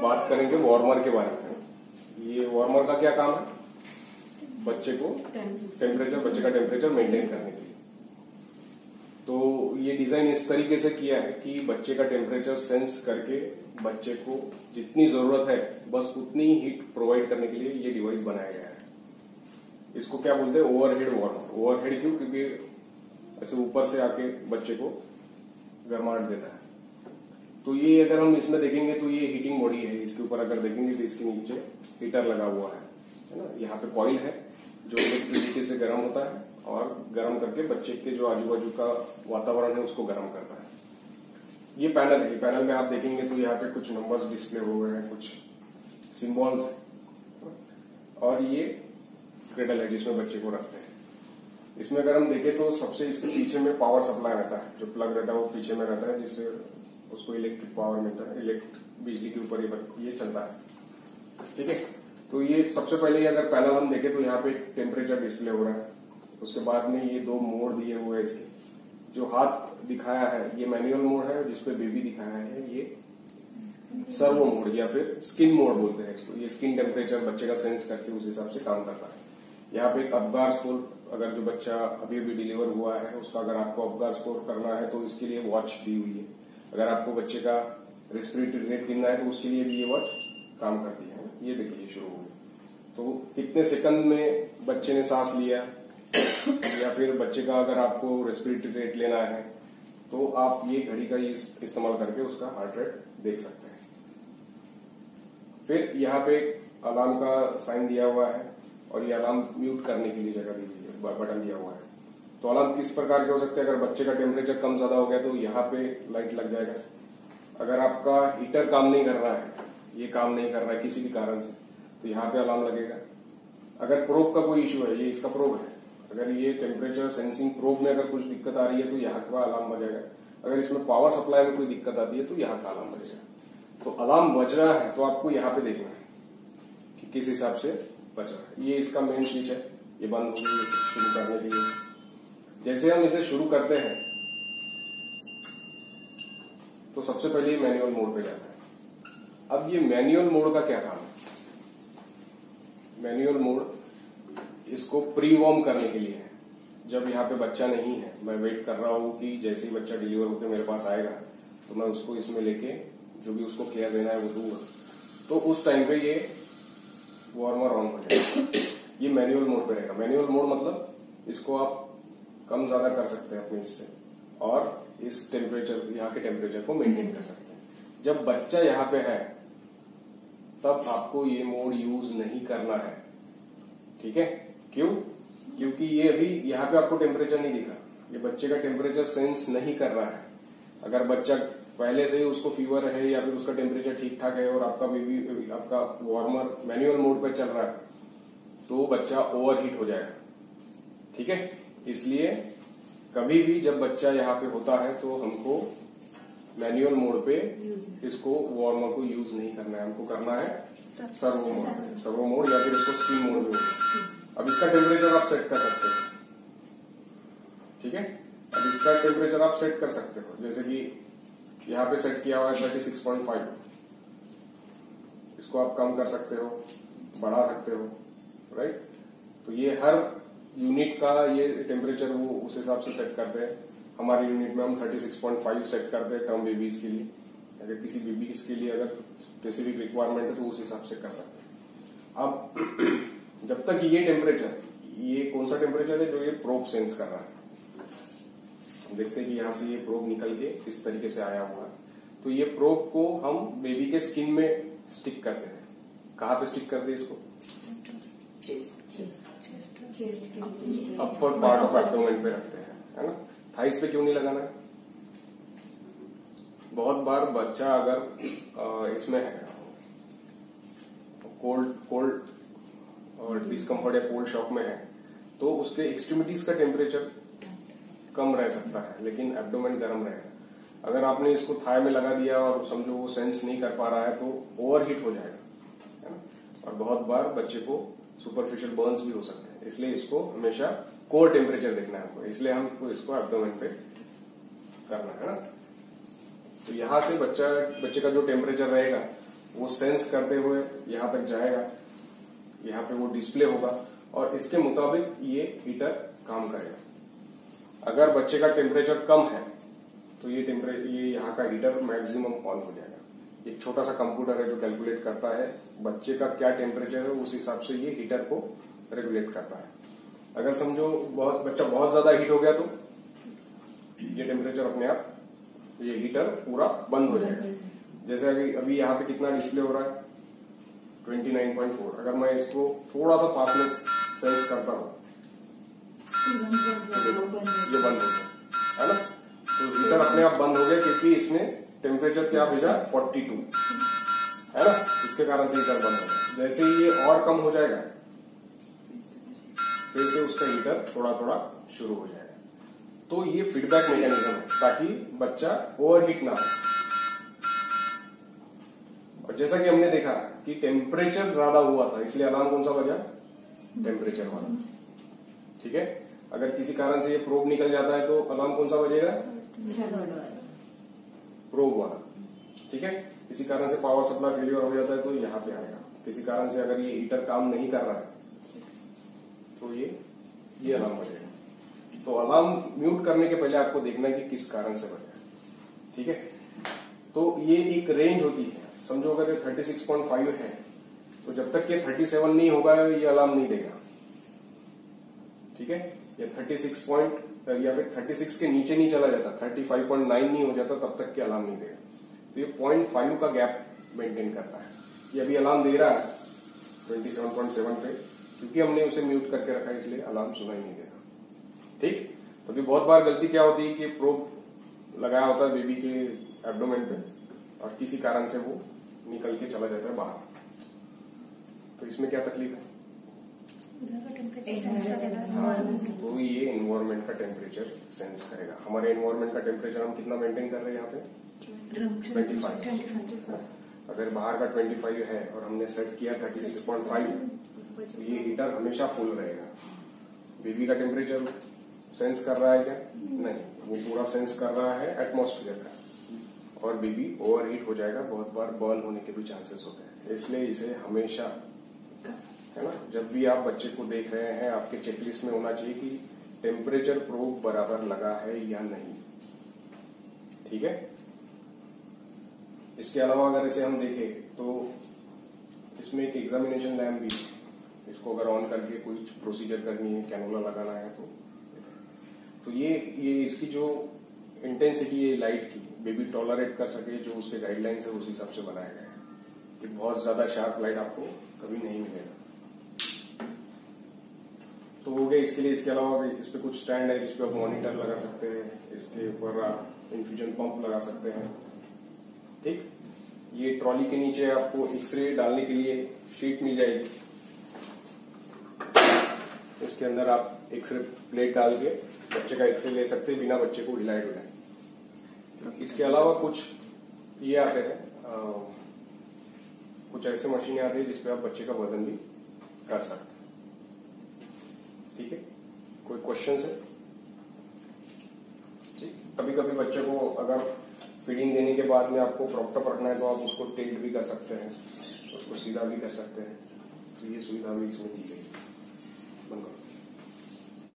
बात करेंगे वार्मर के बारे में। ये वार्मर का क्या काम है? बच्चे को टेम्परेचर बच्चे का टेम्परेचर मेंटेन करने के लिए। तो ये डिज़ाइन इस तरीके से किया है कि बच्चे का टेम्परेचर सेंस करके बच्चे को जितनी ज़रूरत है बस उतनी हीट प्रोवाइड करने के लिए ये डिवाइस बनाया गया है। इसको क्या बोलते हैं? ओवरहेड वार्मर ओवरहेड क्यों? क्योंकि ऐसे ऊपर से आके बच्चे को गर्माहट देता है। तो ये अगर हम इसमें देखेंगे तो ये हीटिंग बॉडी है, इसके ऊपर अगर देखेंगे तो इसके नीचे हीटर लगा हुआ है है ना? यहाँ पे कॉइल है, जो इलेक्ट्रिसिटी से गर्म होता है और गर्म करके बच्चे के जो आजू बाजू का वातावरण है उसको गर्म करता है। ये पैनल है पैनल में आप देखेंगे तो यहाँ पे कुछ नंबर्स डिस्प्ले हुए हैं कुछ सिंबल्स है और ये क्रेडल है जिसमें बच्चे को रखते हैं। इसमें अगर हम देखें तो सबसे इसके पीछे में पावर सप्लाई रहता है, जो प्लग रहता है वो पीछे में रहता है, जिससे उसको इलेक्ट्रिक पावर मिलता है इलेक्ट्रिक बिजली के ऊपर ये चलता है। ठीक है? तो ये सबसे पहले अगर पैनल हम देखें तो यहाँ पे टेम्परेचर डिस्प्ले हो रहा है। उसके बाद में ये दो मोड दिए हुए हैं इसके। जो हाथ दिखाया है, ये मैनुअल मोड है जिसपे बेबी दिखाया है, ये सर्वो मोड या फिर स्किन मोड बोलते हैं इसको। ये स्किन टेम्परेचर बच्चे का सेंस करके उस हिसाब से काम करता है। यहाँ पे एक अबगार स्कोर अगर जो बच्चा अभी अभी डिलीवर हुआ है, उसका अगर आपको अबगार स्कोर करना है तो इसके लिए वॉच दी हुई है। अगर आपको बच्चे का रेस्पिरेटरी रेट गिनना है तो उसके लिए भी ये वॉच काम करती है। ये देखिए शुरू हो तो कितने सेकंड में बच्चे ने सांस लिया? या फिर बच्चे का अगर आपको रेस्पिरेटरी रेट लेना है तो आप ये घड़ी का इस, इस्तेमाल करके उसका हार्ट रेट देख सकते हैं। फिर यहाँ पे अलार्म का साइन दिया हुआ है और ये अलार्म म्यूट करने के लिए जगह दी हुई है बटन दिया हुआ है। तो अलार्म किस प्रकार के हो सकते हैं? अगर बच्चे का टेम्परेचर कम ज़्यादा हो गया तो यहाँ पे लाइट लग जाएगा। अगर आपका हीटर काम नहीं कर रहा है, ये काम नहीं कर रहा है किसी भी कारण से तो यहाँ पे अलार्म लगेगा। अगर प्रोब का कोई इश्यू है, ये इसका प्रोब है। अगर ये टेम्परेचर सेंसिंग प्रोब में अगर कुछ दिक्कत आ रही है तो यहाँ का अलार्म बजेगा। अगर इसमें पावर सप्लाई में कोई दिक्कत आती है तो यहाँ का अलार्म बजेगा। तो अलार्म बज रहा है तो आपको यहाँ पे देखना है कि किस हिसाब से बज रहा है। ये इसका मेन स्विच है, ये बंद होगी शुरू करने के लिए। जैसे हम इसे शुरू करते हैं तो सबसे पहले मैनुअल मोड पे जाता है। अब ये मैनुअल मोड का क्या काम है? मैनुअल मोड इसको प्री वॉर्म करने के लिए है। जब यहाँ पे बच्चा नहीं है, मैं वेट कर रहा हूँ कि जैसे ही बच्चा डिलीवर होकर मेरे पास आएगा तो मैं उसको इसमें लेके जो भी उसको केयर देना है वो दूँगा। तो उस टाइम पे ये वार्मर ऑन हो जाएगा। ये मैनुअल मोड पे रहेगा। मैनुअल मोड मतलब इसको आप कम ज़्यादा कर सकते हैं अपने इससे और इस टेम्परेचर यहाँ के टेम्परेचर को मेंटेन कर सकते हैं। जब बच्चा यहाँ पे है तब आपको ये मोड यूज़ नहीं करना है। ठीक है? क्यों? क्योंकि ये अभी यहाँ पे आपको टेम्परेचर नहीं दिखा ये बच्चे का टेम्परेचर सेंस नहीं कर रहा है। अगर बच्चा पहले से ही उसको फीवर है या फिर उसका टेम्परेचर ठीक ठाक है और आपका बेबी आपका वार्मर मैनुअल मोड पर चल रहा है तो बच्चा ओवर हीट हो जाएगा। ठीक है? इसलिए कभी भी जब बच्चा यहाँ पे होता है तो हमको मैनुअल मोड पे इसको वार्मर को यूज़ नहीं करना है। हमको करना है सर्वो मोड सर्वो मोड या फिर इसको स्टीम मोड में अब इसका टेम्परेचर आप सेट कर सकते हो। ठीक है? अब इसका टेम्परेचर आप सेट कर सकते हो। जैसे कि यहाँ पे सेट किया हुआ है थर्टी सिक्स पॉइंट फाइव इसको आप कम कर सकते हो बढ़ा सकते हो राइट तो ये हर यूनिट का ये टेम्परेचर वो उस हिसाब से सेट करते हैं। हमारे यूनिट में हम 36.5 सेट करते हैं टर्म बेबीज के लिए। अगर किसी बेबीज के लिए अगर स्पेसिफिक रिक्वायरमेंट है तो उस हिसाब से कर सकते हैं। अब जब तक ये टेम्परेचर ये कौन सा टेम्परेचर है जो ये प्रोब सेंस कर रहा है? हम देखते हैं कि यहाँ से ये प्रोब निकल के इस तरीके से आया हुआ है। तो ये प्रोब को हम बेबी के स्किन में स्टिक करते हैं। कहाँ पे स्टिक करते हैं इसको? अपर पार्ट ऑफ़ एब्डोमेन पे रखते हैं, है ना? थाइस पे क्यों नहीं लगाना? है बहुत बार बच्चा अगर इसमें कोल्ड कोल्ड और डिस्कम्फर्ट या कोल्ड शॉक में है तो उसके एक्सट्रीमिटीज का टेम्परेचर कम रह सकता है, लेकिन एब्डोमेन गर्म रहेगा अगर आपने इसको थाई में लगा दिया और समझो वो सेंस नहीं कर पा रहा है तो ओवर हीट हो जाएगा, है ना? और बहुत बार बच्चे को सुपरफिशियल बर्न्स भी हो सकते हैं। इसलिए इसको हमेशा कोर टेम्परेचर देखना है हमको। इसलिए हमको इसको एब्डोमेन पे करना है ना? तो यहाँ से बच्चा, बच्चे का जो टेम्परेचर रहेगा, वो सेंस करते हुए यहाँ तक जाएगा। यहाँ पे वो डिस्प्ले होगा और इसके मुताबिक ये हीटर काम करेगा। अगर बच्चे का टेम्परेचर कम है तो ये टेम्परेचर ये यहाँ का हीटर मैक्सिमम ऑन हो जाएगा। एक छोटा सा कंप्यूटर है जो कैलकुलेट करता है बच्चे का क्या टेम्परेचर है उस हिसाब से ये हीटर को रेगुलेट करता है। अगर समझो बहुत बच्चा बहुत ज़्यादा हीट हो गया तो ये टेम्परेचर अपने आप ये हीटर पूरा बंद हो जाएगा। जैसे अभी अभी यहाँ पे कितना डिस्प्ले हो रहा है? 29.4 अगर मैं इसको थोड़ा सा पास में सेंस करता हूँ ये बंद हो गया। है ना? तो हीटर अपने आप बंद हो गया क्योंकि इसने टेम्परेचर क्या भेजा 42 है ना? इसके कारण से हीटर बंद हो गया। जैसे ही ये और कम हो जाएगा, फिर से उसका हीटर थोड़ा थोड़ा शुरू हो जाएगा। तो ये फीडबैक मैकेनिज्म है, ताकि बच्चा ओवरहीट ना हो। और जैसा कि हमने देखा कि टेम्परेचर ज़्यादा हुआ था, इसलिए अलार्म कौन सा बजा? टेम्परेचर वाला। ठीक है? अगर किसी कारण से ये प्रोब निकल जाता है तो अलार्म कौन सा बजेगा? प्रोब वाला ठीक है? किसी कारण से पावर सप्लाई फेलियर हो जाता है तो यहाँ पे आएगा। किसी कारण से अगर ये हीटर काम नहीं कर रहा है तो ये ये अलार्म बजेगा तो अलार्म म्यूट करने के पहले आपको देखना है कि किस कारण से बजा ठीक है? तो ये एक रेंज होती है। समझो अगर ये 36.5 है तो जब तक ये 37 नहीं होगा, ये अलार्म नहीं देगा। ठीक है? ये 36 पॉइंट या फिर 36 के नीचे नहीं चला जाता 35.9 नहीं हो जाता, तब तक के अलार्म नहीं देगा तो ये पॉइंट फाइव का गैप मेंटेन करता है। ये अभी अलार्म दे रहा है 27.7 पे, क्योंकि हमने उसे म्यूट करके रखा इसलिए अलार्म सुनाई नहीं देगा ठीक? तो अभी बहुत बार गलती क्या होती है कि प्रोब लगाया होता है बेबी के एब्डोमेन पे, और किसी कारण से वो निकल के चला जाता है बाहर। तो इसमें क्या तकलीफ़ है? हाँ, तो ये इन्वायरमेंट का टेम्परेचर सेंस करेगा। हमारे इन्वायरमेंट का टेम्परेचर हम कितना मेंटेन कर रहे हैं यहाँ पे? ट्वेंटी फाइव अगर बाहर का ट्वेंटी फाइव है और हमने सेट किया थर्टी सिक्स पॉइंट फाइव ये हीटर हमेशा फुल रहेगा। बेबी का टेम्परेचर सेंस कर रहा है क्या? नहीं वो पूरा सेंस कर रहा है एटमोस्फियर का। और बेबी ओवर हीट हो जाएगा बहुत बार बर्न होने के भी चांसेस होते हैं। इसलिए इसे हमेशा है ना? जब भी आप बच्चे को देख रहे हैं, आपके चेकलिस्ट में होना चाहिए कि टेम्परेचर प्रोब बराबर लगा है या नहीं। ठीक है? इसके अलावा अगर इसे हम देखें तो इसमें एक एग्जामिनेशन लैम्प भी इसको अगर ऑन करके कुछ प्रोसीजर करनी है कैनोला लगाना है तो तो ये ये इसकी जो इंटेंसिटी है लाइट की बेबी टॉलरेट कर सके जो उसके गाइडलाइंस है, उस हिसाब से बनाया गया है। कि बहुत ज़्यादा शार्प लाइट आपको कभी नहीं मिलेगा। तो हो गया इसके लिए, इसके अलावा इस पर कुछ स्टैंड है जिसपे आप मॉनिटर लगा सकते हैं, इसके ऊपर आप इन्फ्यूजन पंप लगा सकते हैं। ठीक? ये ट्रॉली के नीचे आपको एक्सरे डालने के लिए शीट मिल जाएगी। इसके अंदर आप एक्सरे प्लेट डाल के बच्चे का एक्सरे ले सकते हैं, बिना बच्चे को हिलाए डुलाए इसके अलावा कुछ ये आते हैं कुछ ऐसे मशीनें आती है जिसपे आप बच्चे का वज़न भी कर सकते हैं ठीक है कोई क्वेश्चन है? कभी कभी बच्चे को अगर फीडिंग देने के बाद में आपको प्रॉपर रखना है तो आप उसको टेल्ट भी कर सकते हैं, उसको सीधा भी कर सकते हैं। तो ये सुविधा भी इसमें दी गई बंद